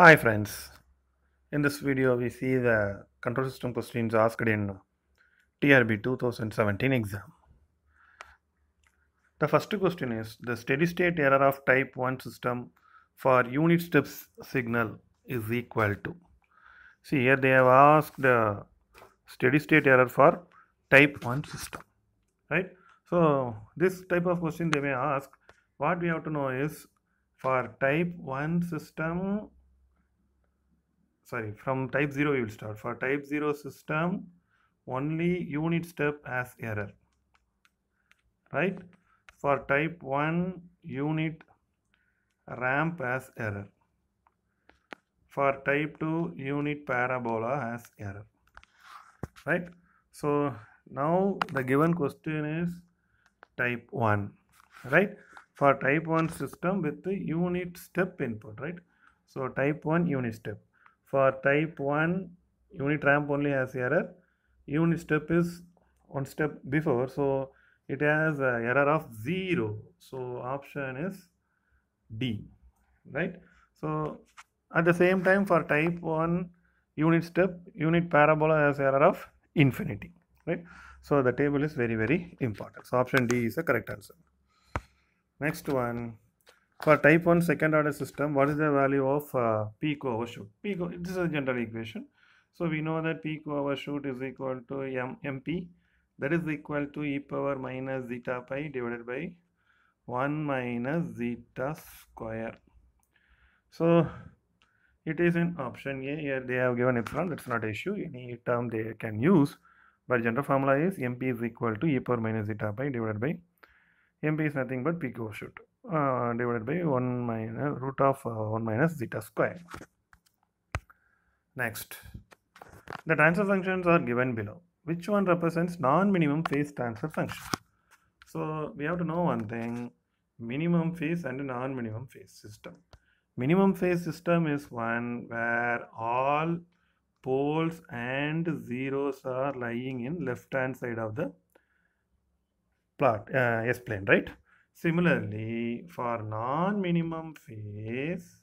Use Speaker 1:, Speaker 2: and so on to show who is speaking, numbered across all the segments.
Speaker 1: Hi friends, in this video we see the control system questions asked in TRB 2017 exam. The first question is the steady state error of type 1 system for unit steps signal is equal to. See here they have asked the steady state error for type 1 system, right? So this type of question they may ask. What we have to know is for type 1 system sorry from type 0 we will start. For type 0 system only unit step as error. Right? For type 1 unit ramp as error. For type 2 unit parabola as error. Right? So now the given question is type 1 right? For type 1 system with the unit step input right? So type 1 unit step for type 1 unit ramp only has error. Unit step is one step before. So it has error of 0 so option is d right? So at the same time for type 1 unit step unit parabola has error of infinity right? So the table is very very important. So option d is the correct answer. Next one for type 1 second order system, what is the value of uh, peak overshoot? Peak, this is a general equation. So we know that peak overshoot is equal to M, MP. That is equal to e power minus zeta pi divided by 1 minus zeta square. So it is in option A. Here they have given epsilon. That's not an issue. Any term they can use. But general formula is MP is equal to e power minus zeta pi divided by MP is nothing but peak overshoot divided by 1 minus root of uh, 1 minus zeta square. Next, the transfer functions are given below. Which one represents non-minimum phase transfer function? So we have to know one thing, minimum phase and non-minimum phase system. Minimum phase system is one where all poles and zeros are lying in left hand side of the plot, uh, S plane, right? Similarly, for non-minimum phase,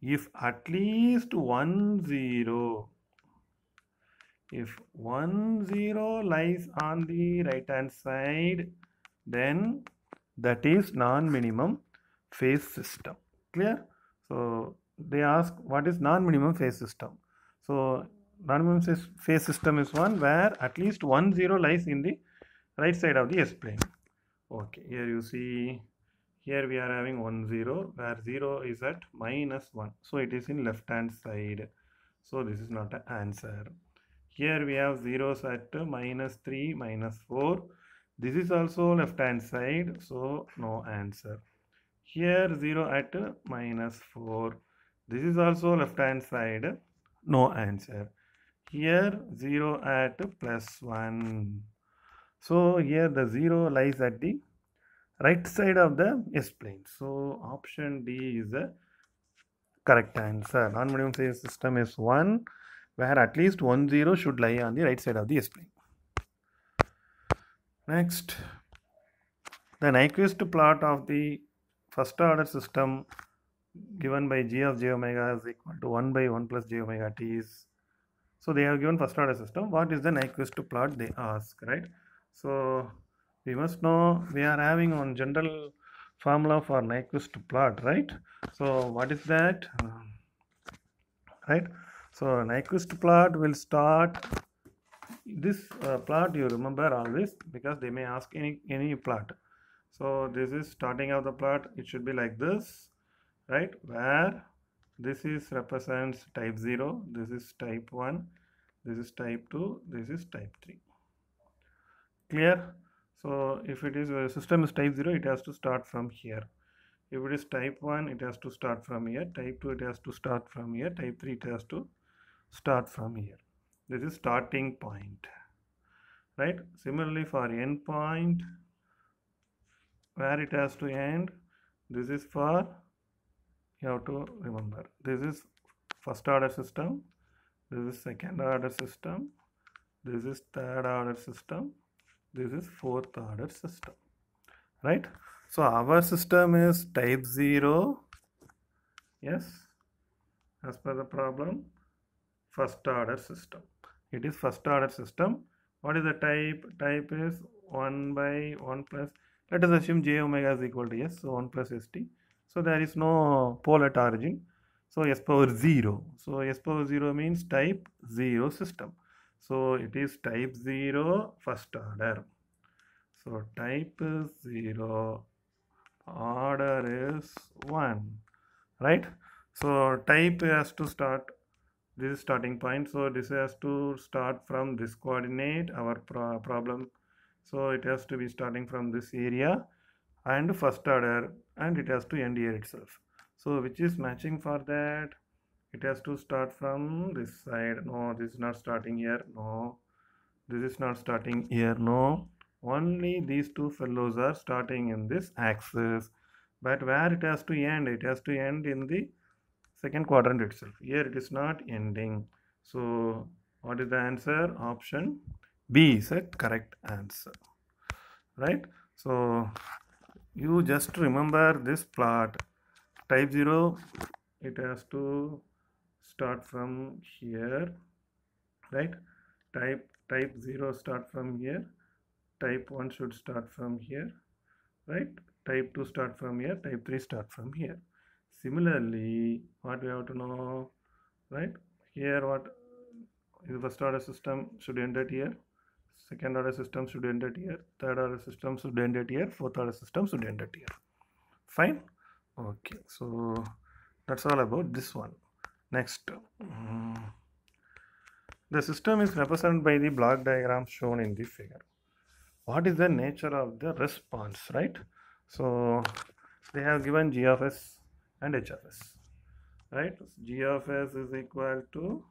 Speaker 1: if at least one zero, if one zero lies on the right hand side, then that is non-minimum phase system. Clear? So they ask what is non-minimum phase system. So non-minimum phase system is one where at least one zero lies in the right side of the S plane okay here you see here we are having 1 0 where 0 is at minus 1 so it is in left hand side. So this is not an answer. Here we have zeros at minus 3 minus 4 this is also left hand side so no answer. Here 0 at minus 4 this is also left hand side no answer. Here 0 at plus 1 so here the 0 lies at the right side of the S plane. So option D is the correct answer. Non-minimum phase system is 1 where at least one 0 should lie on the right side of the S plane. Next, the Nyquist plot of the first order system given by g of j omega is equal to 1 by 1 plus j omega t is so they have given first order system what is the Nyquist plot they ask right so we must know we are having one general formula for Nyquist plot, right? So what is that? right? So Nyquist plot will start this uh, plot you remember always because they may ask any any plot. So this is starting of the plot. It should be like this, right? Where this is represents type 0, this is type 1, this is type 2, this is type 3 clear. So if it is a system is type 0 it has to start from here. If it is type 1 it has to start from here. Type 2 it has to start from here. Type 3 it has to start from here. This is starting point right? Similarly for end point where it has to end this is for you have to remember this is first order system this is second order system this is third order system this is fourth order system right? So our system is type 0 yes as per the problem first order system. It is first order system. What is the type? Type is 1 by 1 plus let us assume j omega is equal to s so 1 plus st so there is no pole at origin so s power 0 so s power 0 means type 0 system so it is type 0 first order. So type is 0 order is 1 right? So type has to start this is starting point. So this has to start from this coordinate our pro problem. So it has to be starting from this area and first order and it has to end here itself. So which is matching for that it has to start from this side. No this is not starting here. No. This is not starting here. No. Only these two fellows are starting in this axis. But where it has to end? It has to end in the second quadrant itself. Here it is not ending. So what is the answer? Option b is a correct answer. Right? So you just remember this plot. Type 0 it has to start from here right? Type type 0 start from here. Type 1 should start from here right? Type 2 start from here type 3 start from here. Similarly what we have to know right? Here what is first order system should end at here second order system should end at here third order system should end at here fourth order system should end at here. Fine? Okay so that's all about this one next. Mm, the system is represented by the block diagram shown in the figure. What is the nature of the response right? So they have given g of s and h of s right? G of s is equal to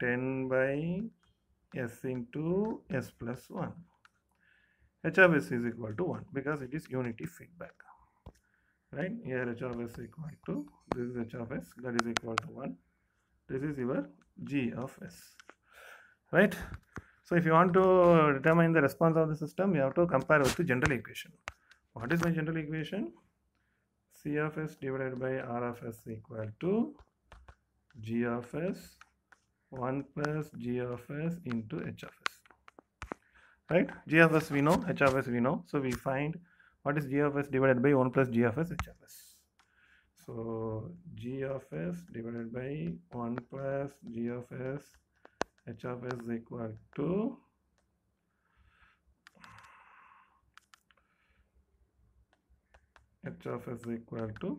Speaker 1: 10 by s into s plus 1 h of s is equal to 1 because it is unity feedback right? Here h of s equal to this is h of s that is equal to 1 this is your g of s right? So if you want to determine the response of the system you have to compare with the general equation. What is my general equation? C of s divided by r of s equal to g of s 1 plus g of s into h of s right? G of s we know h of s we know. So we find what is g of s divided by 1 plus g of s? H of s. So g of s divided by 1 plus g of s h of s is equal to h of s is equal to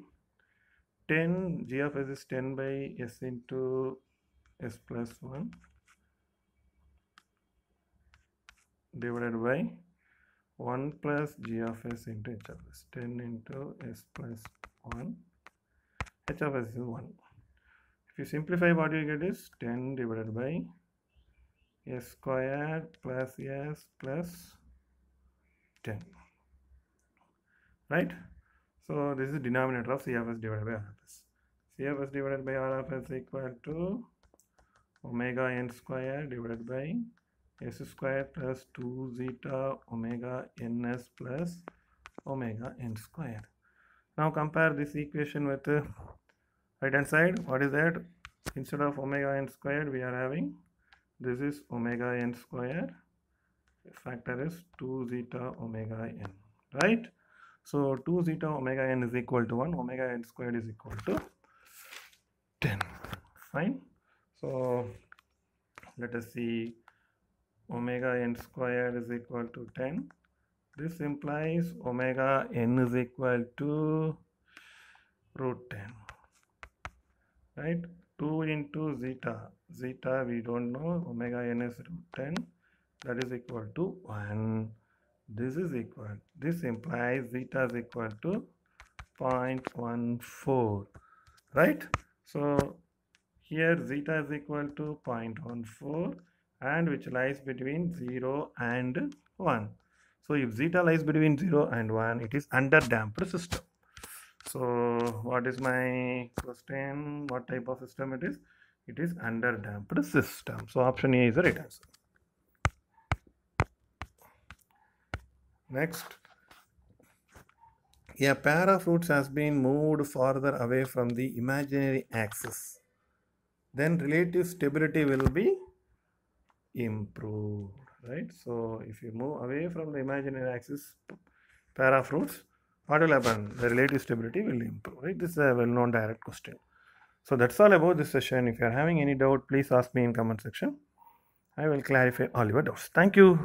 Speaker 1: 10 g of s is 10 by s into s plus 1 divided by 1 plus g of s into h of s. 10 into s plus 1 h of s is 1 if you simplify what you get is 10 divided by s square plus s plus 10 right? So this is denominator of cfs divided by rfs cfs divided by rfs equal to omega n square divided by s square plus 2 zeta omega ns plus omega n square. Now compare this equation with the right hand side. What is that? Instead of omega n squared we are having this is omega n square. Factor is 2 zeta omega n right? So 2 zeta omega n is equal to 1 omega n squared is equal to 10 fine. So let us see omega n squared is equal to 10 this implies omega n is equal to root 10 right? 2 into zeta. Zeta we don't know. Omega n is root 10 that is equal to 1 this is equal this implies zeta is equal to 0.14 right? So here zeta is equal to 0.14 and which lies between 0 and 1 so if zeta lies between 0 and 1 it is under damped system. So what is my question? What type of system it is? It is under damped system. So option a is the right answer. Next. A pair of roots has been moved farther away from the imaginary axis. Then relative stability will be improved right? So if you move away from the imaginary axis pair of roots what will happen the relative stability will improve right? This is a well known direct question. So that's all about this session. If you are having any doubt please ask me in comment section. I will clarify all your doubts. Thank you